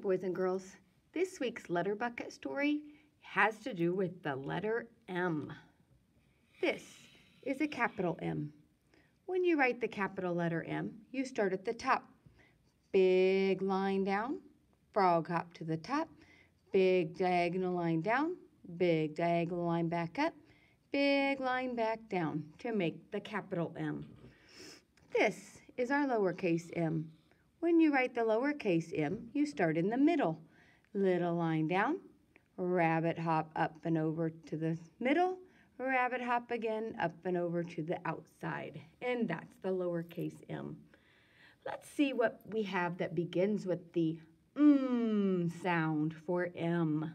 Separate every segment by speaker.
Speaker 1: boys and girls. This week's letter bucket story has to do with the letter M. This is a capital M. When you write the capital letter M, you start at the top. Big line down, frog hop to the top, big diagonal line down, big diagonal line back up, big line back down to make the capital M. This is our lowercase m. When you write the lowercase m, you start in the middle. Little line down, rabbit hop up and over to the middle, rabbit hop again up and over to the outside. And that's the lowercase m. Let's see what we have that begins with the mm sound for M.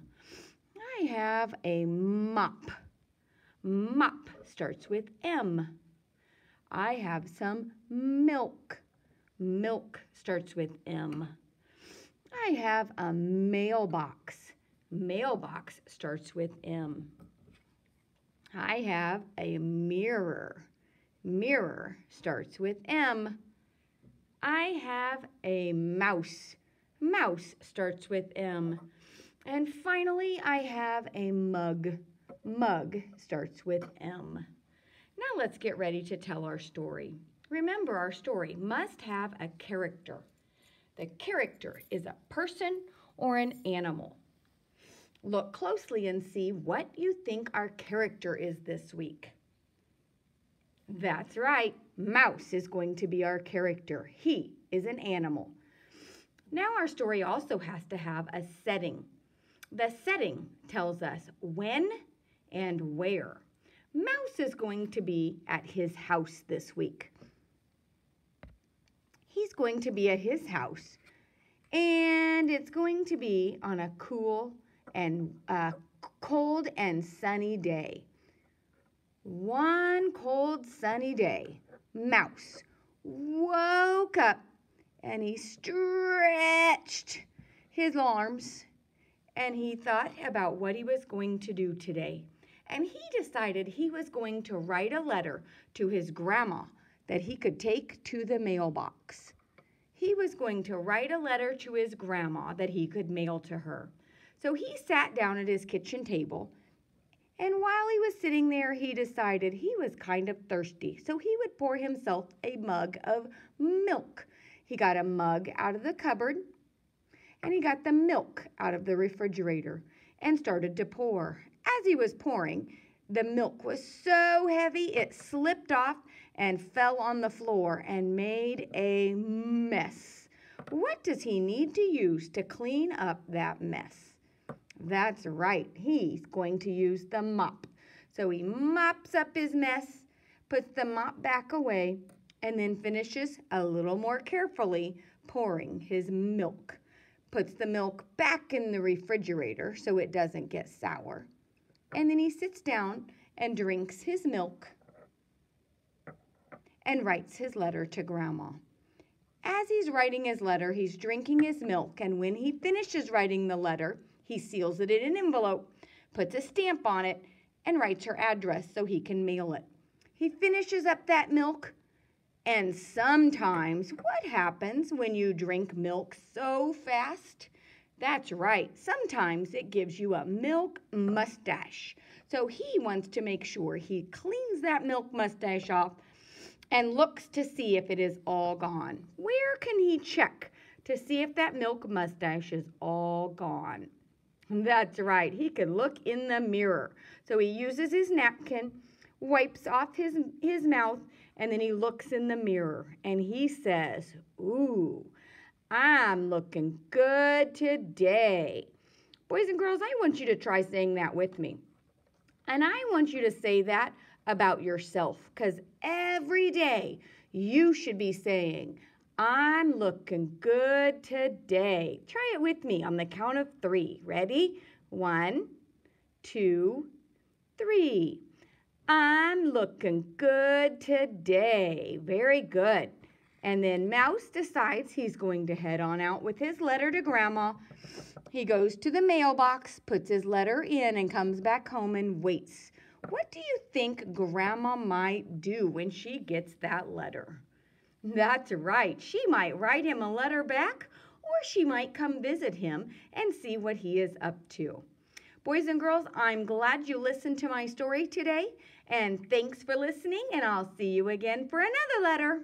Speaker 1: I have a mop. Mop starts with M. I have some milk. Milk starts with M. I have a mailbox. Mailbox starts with M. I have a mirror. Mirror starts with M. I have a mouse. Mouse starts with M. And finally, I have a mug. Mug starts with M. Now let's get ready to tell our story. Remember, our story must have a character. The character is a person or an animal. Look closely and see what you think our character is this week. That's right, Mouse is going to be our character. He is an animal. Now our story also has to have a setting. The setting tells us when and where. Mouse is going to be at his house this week he's going to be at his house. And it's going to be on a cool and uh, cold and sunny day. One cold sunny day, Mouse woke up and he stretched his arms and he thought about what he was going to do today. And he decided he was going to write a letter to his grandma that he could take to the mailbox. He was going to write a letter to his grandma that he could mail to her. So he sat down at his kitchen table, and while he was sitting there, he decided he was kind of thirsty, so he would pour himself a mug of milk. He got a mug out of the cupboard, and he got the milk out of the refrigerator and started to pour. As he was pouring, the milk was so heavy it slipped off and fell on the floor and made a mess. What does he need to use to clean up that mess? That's right, he's going to use the mop. So he mops up his mess, puts the mop back away, and then finishes a little more carefully pouring his milk. Puts the milk back in the refrigerator so it doesn't get sour and then he sits down and drinks his milk and writes his letter to Grandma. As he's writing his letter, he's drinking his milk, and when he finishes writing the letter, he seals it in an envelope, puts a stamp on it, and writes her address so he can mail it. He finishes up that milk, and sometimes what happens when you drink milk so fast? That's right. Sometimes it gives you a milk mustache. So he wants to make sure he cleans that milk mustache off and looks to see if it is all gone. Where can he check to see if that milk mustache is all gone? That's right. He can look in the mirror. So he uses his napkin, wipes off his, his mouth, and then he looks in the mirror and he says, Ooh, I'm looking good today. Boys and girls, I want you to try saying that with me. And I want you to say that about yourself because every day you should be saying, I'm looking good today. Try it with me on the count of three. Ready? One, two, three. I'm looking good today. Very good. And then Mouse decides he's going to head on out with his letter to Grandma. He goes to the mailbox, puts his letter in, and comes back home and waits. What do you think Grandma might do when she gets that letter? That's right. She might write him a letter back, or she might come visit him and see what he is up to. Boys and girls, I'm glad you listened to my story today, and thanks for listening, and I'll see you again for another letter.